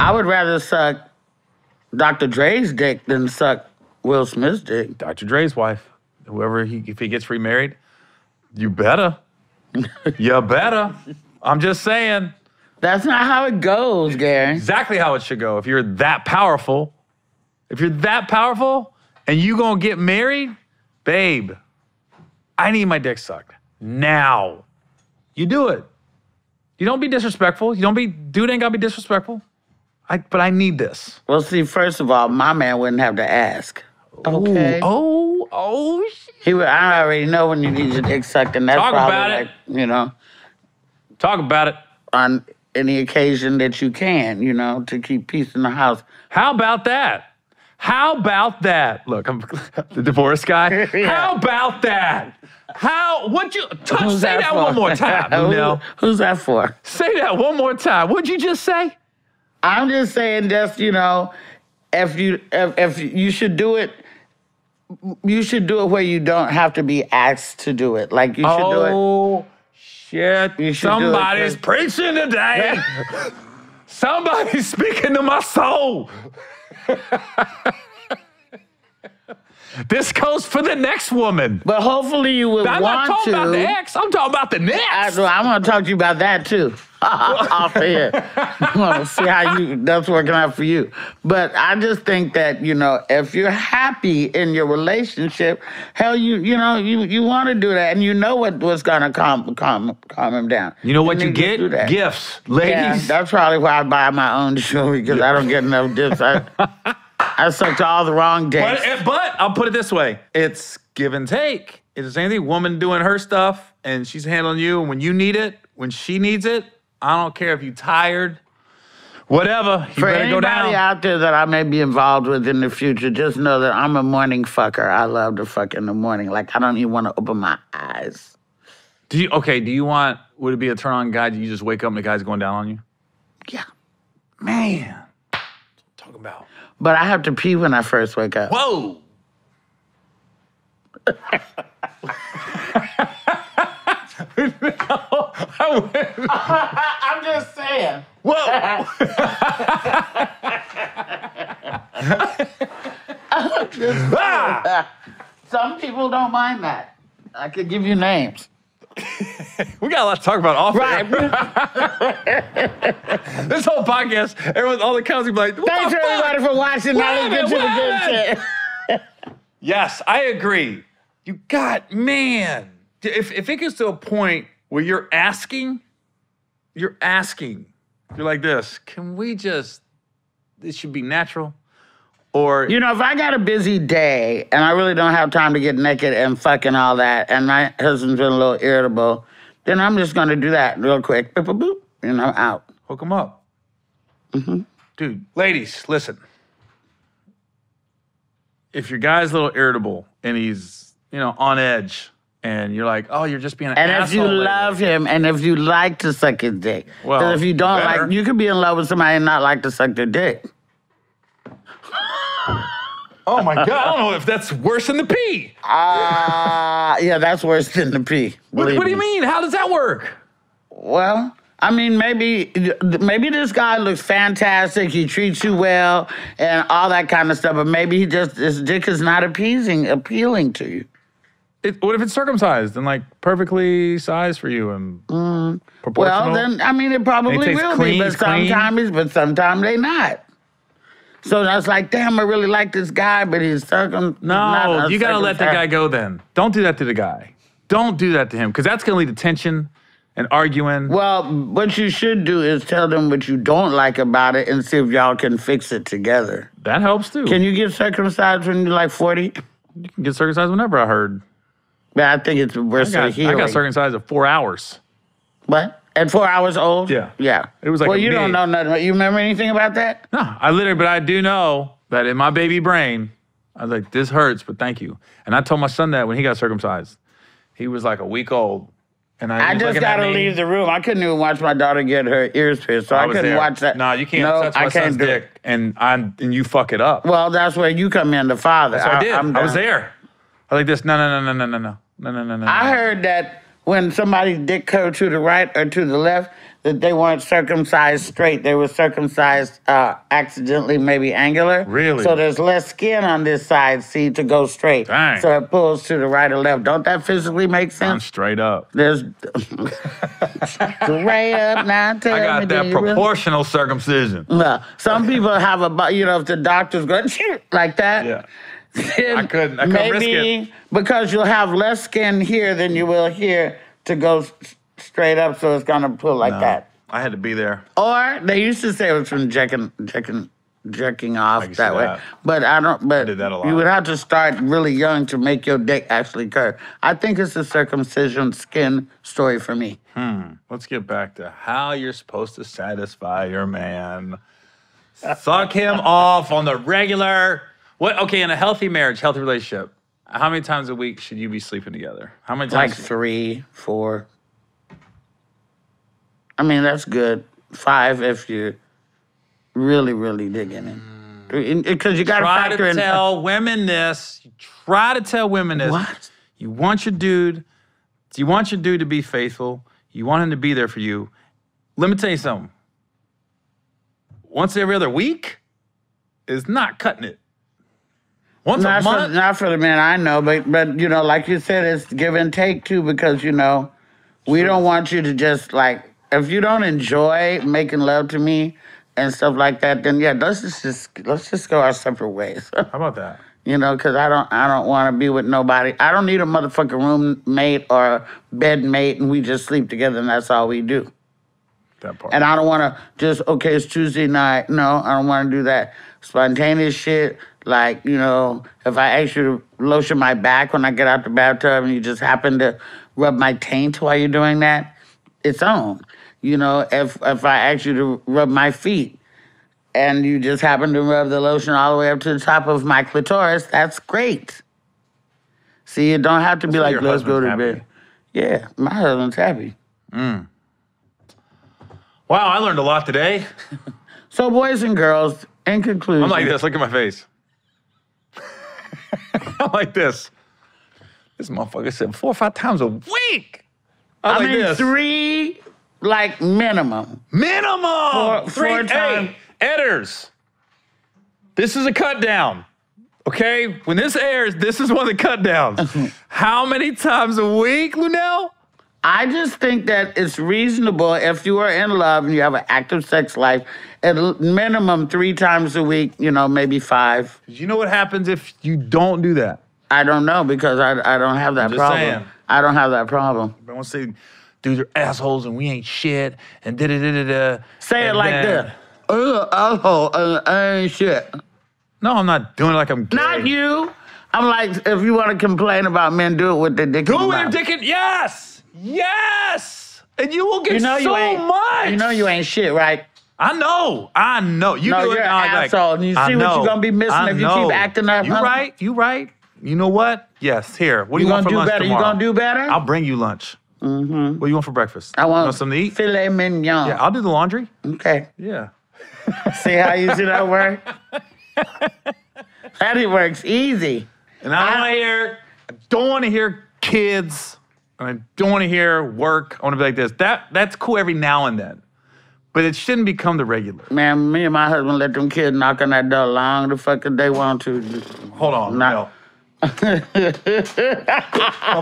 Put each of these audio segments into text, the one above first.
I would rather suck Dr. Dre's dick than suck Will Smith's dick. Dr. Dre's wife, whoever he, if he gets remarried, you better. you better. I'm just saying That's not how it goes, Gary. exactly how it should go. If you're that powerful, if you're that powerful and you gonna get married, babe, I need my dick sucked now. You do it. You don't be disrespectful. You don't be, dude ain't gotta be disrespectful. I, but I need this. Well, see, first of all, my man wouldn't have to ask. Okay. Ooh, oh, oh, shit. He would, I already know when you need your dick sucked, and that's Talk probably about it. like, you know, Talk about it. on any occasion that you can, you know, to keep peace in the house. How about that? How about that? Look, I'm the divorce guy. Yeah. How about that? How? What you? Touch, Who's say that, for? one more time, Who- Mel. Who's that for? Say that one more time. What'd you just say? I'm just saying, just you know, if you if, if you should do it, you should do it where you don't have to be asked to do it. Like you should do it. oh shit! You do it, Somebody's preaching today. Somebody's speaking to my soul. this goes for the next woman. But hopefully you would I'm not talking to. about the ex. I'm talking about the next. I'm gonna talk to you about that too. Off here. Well, see how you that's working out for you. But I just think that, you know, if you're happy in your relationship, hell you you know, you you wanna do that and you know what what's gonna calm calm calm him down. You know what you do get? Gifts, Yeah, ladies. that's probably why I buy my own jewelry because I don't get enough gifts. I, I sucked all the wrong But, dicks. eh, but I'll put it this way: it's give and take. It's the same thing. Woman doing her stuff, and she's handling you. And when you need it, when she needs it, I don't care if you tired, whatever. You For better go anybody down. out there that I may be involved with in the future, just know that I'm a morning fucker. I love to fuck in the morning. Like I don't even want to open my eyes. do you okay? Do you want? Would it be a turn on guy? Do you just wake up and the guy's going down on you? Yeah. Man, talk about. But I have to pee when I first wake up. Whoa. I'm just saying. Whoa. Ah! Some people don't mind that. I could give you names. We got a lot to talk about off Right. air. This whole podcast, everyone, all the counties be like, Thanks the fuck? everybody for watching. Now let's get to the good shit. Yes, I agree. You got man. If if it gets to a point where you're asking, you're asking, you're like this. Can we just? This should be natural, or You know, if I got a busy day and I really don't have time to get naked and fucking all that, and my husband's been a little irritable, then I'm just gonna do that real quick. Boop, boop, boop, and I'm out. hook him up, Mhm. dude. Ladies, listen. If your guy's a little irritable and he's you know on edge, and you're like, oh, you're just being an And if you lately." love him and if you like to suck his dick. well, if you don't better. like, you could be in love with somebody and not like to suck their dick. Oh my god, I don't know if that's worse than the pee. Ah, yeah, that's worse than the pee. What, what do you mean? How does that work? Well, I mean, maybe maybe this guy looks fantastic. He treats you well and all that kind of stuff. But maybe he just his dick is not appeasing, appealing to you. It, what if it's circumcised and like perfectly sized for you and proportional? Well, then I mean, it probably it will clean, be, but clean? sometimes, but sometimes they not. So I was like, damn, I really like this guy, but he's circum. no, you gotta let the guy go. Then don't do that to the guy. Don't do that to him because that's gonna lead to tension and arguing. Well, what you should do is tell them what you don't like about it and see if y'all can fix it together. that helps too. Can you get circumcised when you're like 40? you can get circumcised whenever. I heard. But I think it's worse I than got, I got circumcised at four hours. What? At four hours old? Yeah. Yeah. It was like Well, a you don't big- know nothing. You remember anything about that? No, I literally, but I do know that in my baby brain, I was like, this hurts, but thank you. And I told my son that when he got circumcised. He was like a week old. And I, I he was just looking at got to me. leave the room. I couldn't even watch my daughter get her ears pierced, so I, I was couldn't there. watch that. No, you can't touch my I son's do dick, it. and I'm and you fuck it up. Well, that's where you come in, the father. so I did. I'm I was there. I was like this. No, no, no, no, no, no, no, no, no, no, no. I heard that when somebody's dick curved to the right or to the left, that they weren't circumcised straight. They were circumcised uh, accidentally, maybe angular. Really? So there's less skin on this side, see, to go straight. Dang. So it pulls to the right or left. Don't that physically make I'm sense? straight up. There's straight up now. Tell I got do that you really- proportional circumcision. Well, some people have a, you know, if the doctor's going like that. Yeah. I couldn't- I couldn't risk maybe because you'll have less skin here than you will here to go s- straight up, so it's gonna pull like No, that. I had to be there. Or they used to say it was from jerking, jerking, jerking off can that way. that. But I don't. But did that a you would have to start really young to make your dick actually curve. I think it's a circumcision skin story for me. Hmm, let's get back to how you're supposed to satisfy your man. Suck him off on the regular. What? Okay, in a healthy marriage, healthy relationship, how many times a week should you be sleeping together? How many Like times? three, four. I mean, that's good. Five if you're really, really digging it. Mm. Because you got to factor in. try to tell women this. You try to tell women this. What? You want your dude. You want your dude to be faithful. You want him to be there for you. Let me tell you something. Once every other week is not cutting it. Once Not a for, not for the men I know, but but you know, like you said, it's give and take too, because you know, we don't want you to just like if you don't enjoy making love to me and stuff like that, then yeah, let's just, just let's just go our separate ways. How about that? you know, because I don't I don't want to be with nobody. I don't need a motherfucking roommate or bed mate, and we just sleep together, and that's all we do. That part. And I don't want to just, okay, it's Tuesday night. No, I don't want to do that. Spontaneous shit, like, you know, if I ask you to lotion my back when I get out the bathtub and you just happen to rub my taint while you're doing that, it's on. You know, if, if I ask you to rub my feet and you just happen to rub the lotion all the way up to the top of my clitoris, that's great. See, you don't have to be like, let's go to husband's bed. Yeah, my husband's happy. Mm. wow, I learned a lot today. So, boys and girls, in conclusion, I'm like this. Look at my face. I'm like this. This motherfucker said four or five times a week. I'm I like mean, this. three, like minimum. Minimum. Four- Three. four times. Hey, editors. This is a cut down. Okay? When this airs, this is one of the cut downs. How many times a week, Lunel? I just think that it's reasonable if you are in love and you have an active sex life, at minimum three times a week, you know, maybe five. You know what happens if you don't do that? I don't know because I, I don't have that problem. saying. I don't have that problem. I want to say dudes are assholes and we ain't shit and da da da da da. Say it like then- this. Ugh, asshole, uh, I ain't shit. No, I'm not doing it like I'm gay. Not you. I'm like, if you want to complain about men, do it with the dick. Do it with your dick in. Yes! Yes! And you will get You know so you ain't. much. You know you ain't shit, right? I know. I know. You No, do you're it an like- asshole, and you see what know. you're gonna be missing I if you know. keep acting up, You huh? right. You right. You know what? Yes. Here. What do You you, want gonna for do lunch better? You gonna do better? I'll bring you lunch. Mm-hmm. What do you want for breakfast? I You want, want something to eat? filet mignon. Yeah, I'll do the laundry. okay. Yeah. See how easy that works? that it works easy. And I don't want to hear. I don't want to hear kids. And I don't want to hear work. I want to be like this. That that's cool every now and then, but it shouldn't become the regular. Man, me and my husband let them kids knock on that door long the fuck as they want to. Hold on. Nah. No. I'm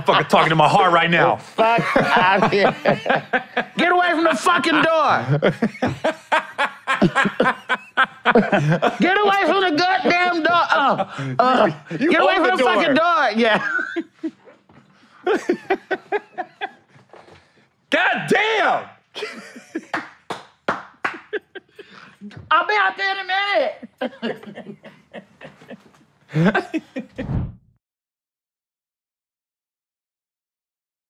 fucking talking to my heart right now. Fuck out here. Get away from the fucking door. Get away from the goddamn door. Uh, uh, get away from the the, fucking door. Yeah. God damn! I'll be out there in a minute.